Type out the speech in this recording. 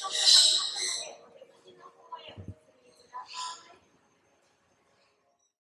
Yeah.